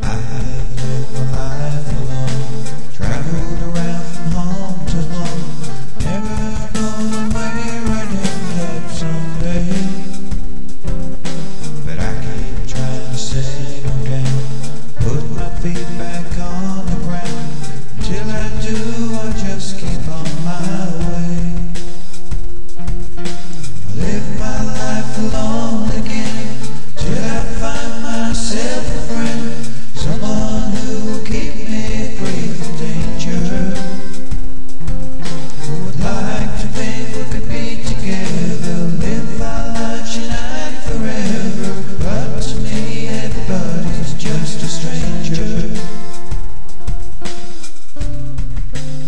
would like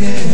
to